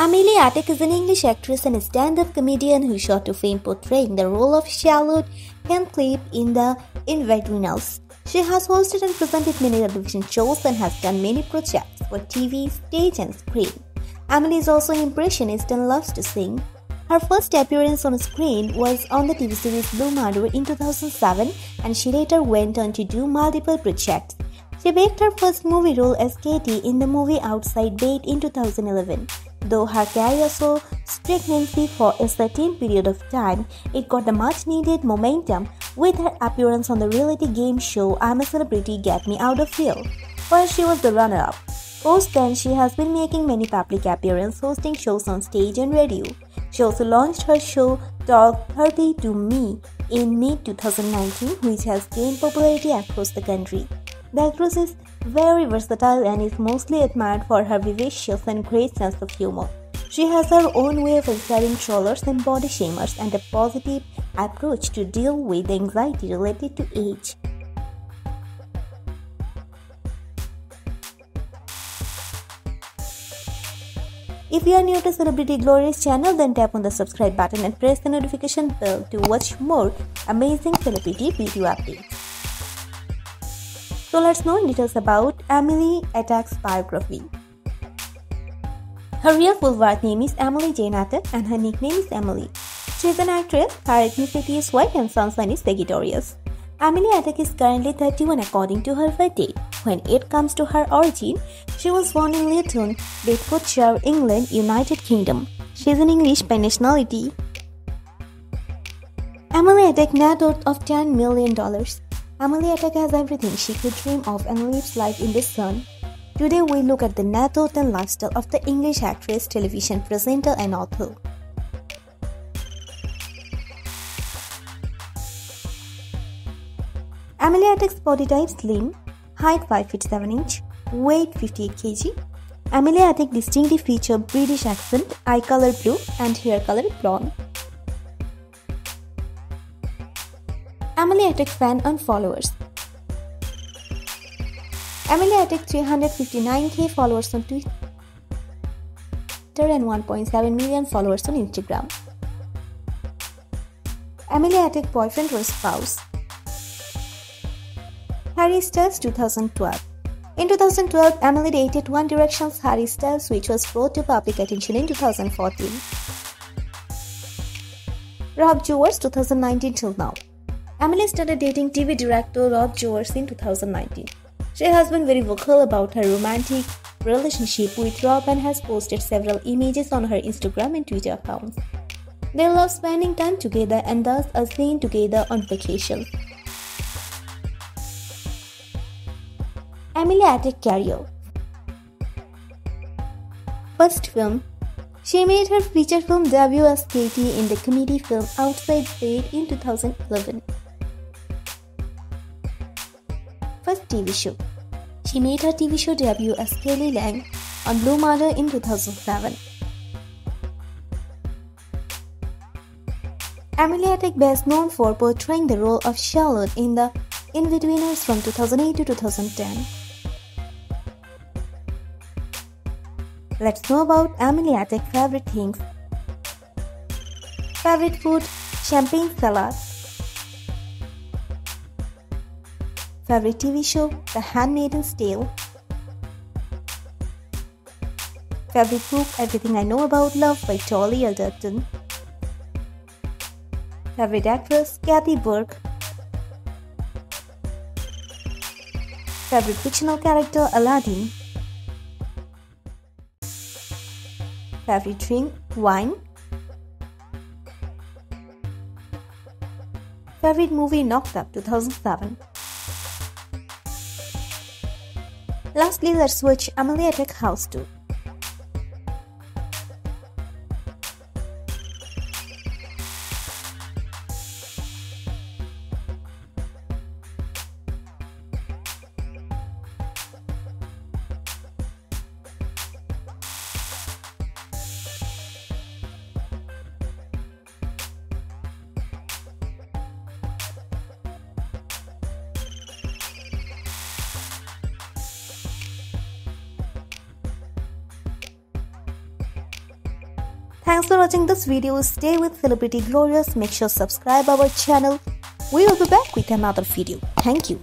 Amelie Atack is an English actress and stand-up comedian who shot to fame portraying the role of Charlotte Hinchcliffe in The Inbetweeners. She has hosted and presented many television shows and has done many projects for TV, stage and screen. Amelie is also an impressionist and loves to sing. Her first appearance on screen was on the TV series Blue Murder in 2007 and she later went on to do multiple projects. She bagged her first movie role as Katie in the movie Outside Bet in 2011. Though her career saw stagnancy for a certain period of time, it got the much needed momentum with her appearance on the reality game show I'm a Celebrity Get Me Out of Here, where she was the runner up. Post then, she has been making many public appearances hosting shows on stage and radio. She also launched her show Talk 30 to Me in mid 2019, which has gained popularity across the country. The actress is very versatile and is mostly admired for her vivacious and great sense of humor. She has her own way of inspiring trollers and body shamers and a positive approach to deal with anxiety related to age. If you are new to Celebrity Glorious channel, then tap on the subscribe button and press the notification bell to watch more amazing celebrity video updates. So let's know in details about Amelie Atack's biography. Her real full birth name is Amelie Jane Atack and her nickname is Emily. She is an actress, her ethnicity is white and sign is Sagittarius. Amelie Atack is currently 31 according to her birth date. When it comes to her origin, she was born in Luton, Bedfordshire, England, United Kingdom. She is an English by nationality. Amelie Atack net worth of $10 million. Amelie Atack has everything she could dream of and lives life in the sun. Today we look at the worth lifestyle of the English actress, television presenter and author. Amelie Atack's body type slim, height 5 feet 7 inch, weight 58 kg. Amelie Atack distinctive feature British accent, eye color blue and hair color blonde. Amelie Atack fan and followers. Amelie Atack 359k followers on Twitter and 1.7 million followers on Instagram. Amelie Atack boyfriend or spouse. Harry Styles 2012. In 2012, Amelie dated One Direction's Harry Styles, which was brought to public attention in 2014. Rob Jewers 2019 till now. Amelie started dating TV director Rob Jewers in 2019. She has been very vocal about her romantic relationship with Rob and has posted several images on her Instagram and Twitter accounts. They love spending time together and thus are seen together on vacation. Amelie Atack career. First film She made her feature film debut as Katie in the comedy film Outside Bet in 2011. First TV show She made her TV show debut as Kelly Lang on Blue Murder in 2007. Amelie Atack best known for portraying the role of Charlotte in The Inbetweeners from 2008 to 2010. Let's know about Amelie Atack favorite things. Favorite food champagne salad. Favorite TV show The Handmaid's Tale. Favorite book Everything I Know About Love by Dolly Alderton. Favorite actress Kathy Burke. Favorite fictional character Aladdin. Favorite drink wine. Favorite movie Knocked Up 2007. Lastly, let's watch Amelie Atack House Tour. Thanks for watching this video. Stay with Celebrity Glorious. Make sure subscribe our channel. We will be back with another video. Thank you.